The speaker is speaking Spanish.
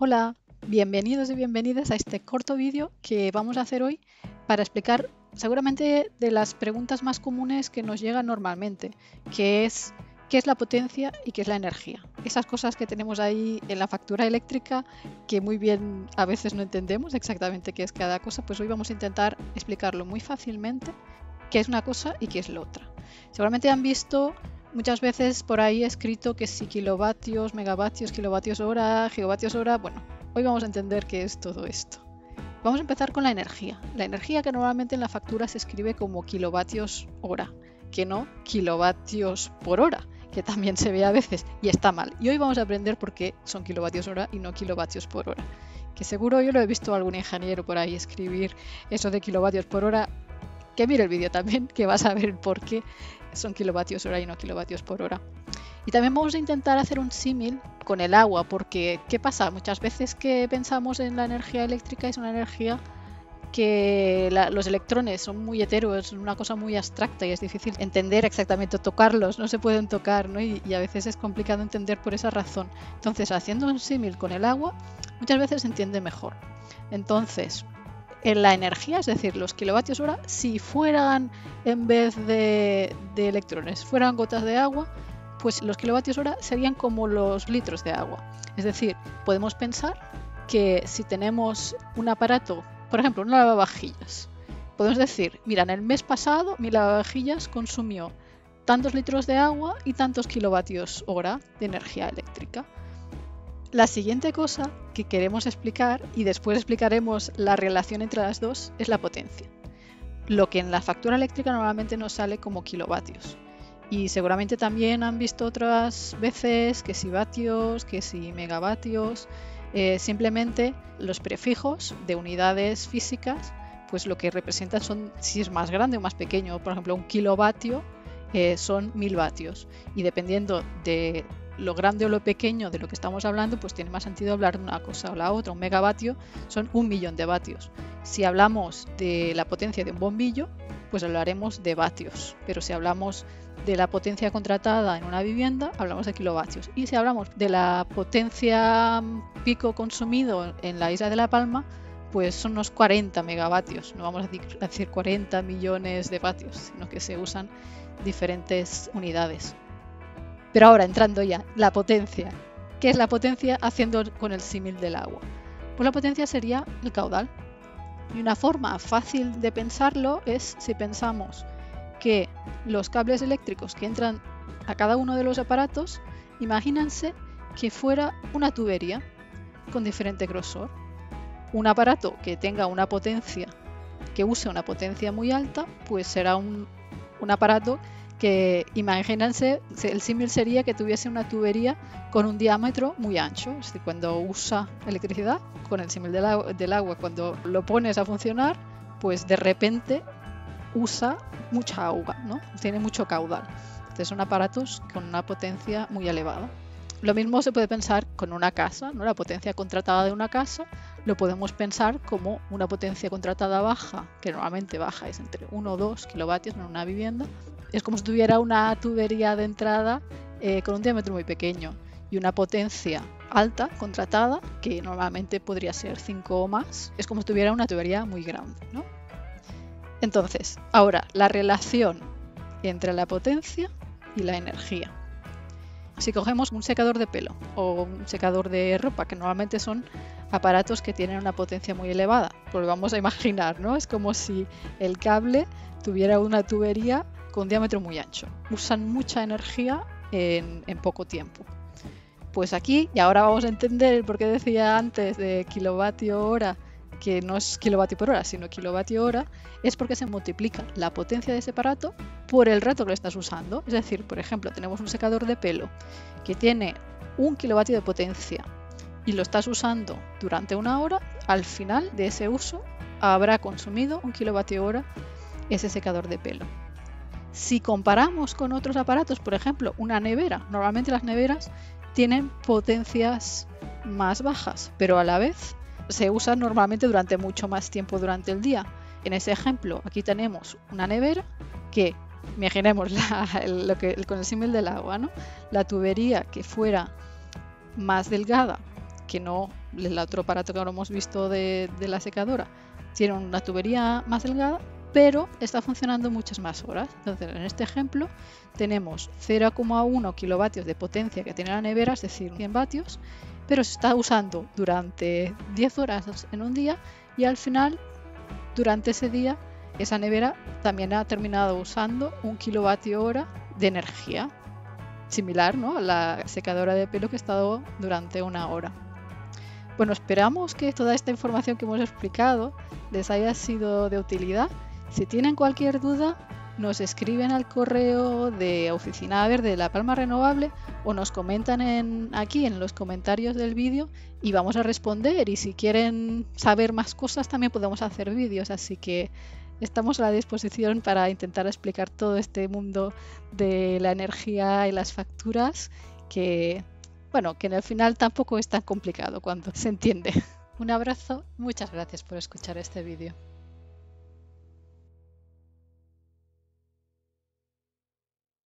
Hola, bienvenidos y bienvenidas a este corto vídeo que vamos a hacer hoy para explicar seguramente de las preguntas más comunes que nos llegan normalmente, que es qué es la potencia y qué es la energía. Esas cosas que tenemos ahí en la factura eléctrica que muy bien a veces no entendemos exactamente qué es cada cosa, pues hoy vamos a intentar explicarlo muy fácilmente qué es una cosa y qué es la otra. Seguramente han visto Muchas veces por ahí escrito que si kilovatios, megavatios, kilovatios hora, gigavatios hora. Bueno, hoy vamos a entender qué es todo esto. Vamos a empezar con la energía. La energía que normalmente en la factura se escribe como kilovatios hora, que no kilovatios por hora, que también se ve a veces y está mal. Y hoy vamos a aprender por qué son kilovatios hora y no kilovatios por hora. Que seguro yo lo he visto a algún ingeniero por ahí escribir eso de kilovatios por hora. Que mire el vídeo también, que vas a ver por qué son kilovatios hora y no kilovatios por hora. Y también vamos a intentar hacer un símil con el agua, porque ¿qué pasa? Muchas veces que pensamos en la energía eléctrica es una energía que los electrones son muy heteros, es una cosa muy abstracta y es difícil entender exactamente, tocarlos, no se pueden tocar, ¿no? Y, y, a veces es complicado entender por esa razón. Entonces, haciendo un símil con el agua, muchas veces se entiende mejor. Entonces, en la energía, es decir, los kilovatios hora, si fueran en vez de, electrones, fueran gotas de agua, pues los kilovatios hora serían como los litros de agua. Es decir, podemos pensar que si tenemos un aparato, por ejemplo, una lavavajillas, podemos decir, mira, en el mes pasado mi lavavajillas consumió tantos litros de agua y tantos kilovatios hora de energía eléctrica. La siguiente cosa que queremos explicar, y después explicaremos la relación entre las dos, es la potencia. Lo que en la factura eléctrica normalmente nos sale como kilovatios. Y seguramente también han visto otras veces que si vatios, que si megavatios. Eh, simplemente los prefijos de unidades físicas, pues lo que representan son si es más grande o más pequeño. Por ejemplo, un kilovatio eh, son mil vatios. Y dependiendo de lo grande o lo pequeño de lo que estamos hablando, pues tiene más sentido hablar de una cosa o la otra. Un megavatio son un millón de vatios. Si hablamos de la potencia de un bombillo, pues hablaremos de vatios. Pero si hablamos de la potencia contratada en una vivienda, hablamos de kilovatios. Y si hablamos de la potencia pico consumido en la isla de La Palma, pues son unos 40 megavatios. No vamos a decir 40 millones de vatios, sino que se usan diferentes unidades. Pero ahora entrando ya, la potencia. ¿Qué es la potencia haciendo con el símil del agua? Pues la potencia sería el caudal. Y una forma fácil de pensarlo es si pensamos que los cables eléctricos que entran a cada uno de los aparatos, imagínense que fuera una tubería con diferente grosor. Un aparato que tenga una potencia, que use una potencia muy alta, pues será un, un aparato que imagínense, el símil sería que tuviese una tubería con un diámetro muy ancho. Es decir, cuando usa electricidad, con el símil del, agua, cuando lo pones a funcionar, pues de repente usa mucha agua, ¿no? Tiene mucho caudal. Entonces son aparatos con una potencia muy elevada. Lo mismo se puede pensar con una casa, ¿no? La potencia contratada de una casa lo podemos pensar como una potencia contratada baja, que normalmente baja es entre 1 o 2 kilovatios en una vivienda, es como si tuviera una tubería de entrada eh, con un diámetro muy pequeño y una potencia alta contratada, que normalmente podría ser 5 o más, es como si tuviera una tubería muy grande. ¿no? Entonces, ahora, la relación entre la potencia y la energía. Si cogemos un secador de pelo o un secador de ropa, que normalmente son aparatos que tienen una potencia muy elevada, pues vamos a imaginar, ¿no? Es como si el cable tuviera una tubería con diámetro muy ancho. Usan mucha energía en, poco tiempo. Pues aquí, y ahora vamos a entender el por qué decía antes de kilovatio hora, que no es kilovatio por hora, sino kilovatio hora, es porque se multiplica la potencia de ese aparato por el rato que lo estás usando. Es decir, por ejemplo, tenemos un secador de pelo que tiene un kilovatio de potencia y lo estás usando durante una hora, al final de ese uso habrá consumido un kilovatio hora ese secador de pelo. Si comparamos con otros aparatos, por ejemplo, una nevera, normalmente las neveras tienen potencias más bajas, pero a la vez se usan normalmente durante mucho más tiempo durante el día. En ese ejemplo, aquí tenemos una nevera que, imaginemos lo que, con el símil del agua, ¿no? la tubería que fuera más delgada, que no el otro aparato que ahora hemos visto de, de la secadora, tiene una tubería más delgada, pero está funcionando muchas más horas. Entonces, en este ejemplo tenemos 0,1 kilovatios de potencia que tiene la nevera, es decir, 100 vatios, pero se está usando durante 10 horas en un día y al final, durante ese día, esa nevera también ha terminado usando un kilovatio hora de energía, similar ¿no? a la secadora de pelo que ha estado durante una hora. Bueno, esperamos que toda esta información que hemos explicado les haya sido de utilidad. Si tienen cualquier duda, nos escriben al correo de Oficina Verde de La Palma Renovable o nos comentan en, aquí en los comentarios del vídeo y vamos a responder. Y si quieren saber más cosas, también podemos hacer vídeos. Así que estamos a la disposición para intentar explicar todo este mundo de la energía y las facturas que, bueno, que en el final tampoco es tan complicado cuando se entiende. Un abrazo, muchas gracias por escuchar este vídeo.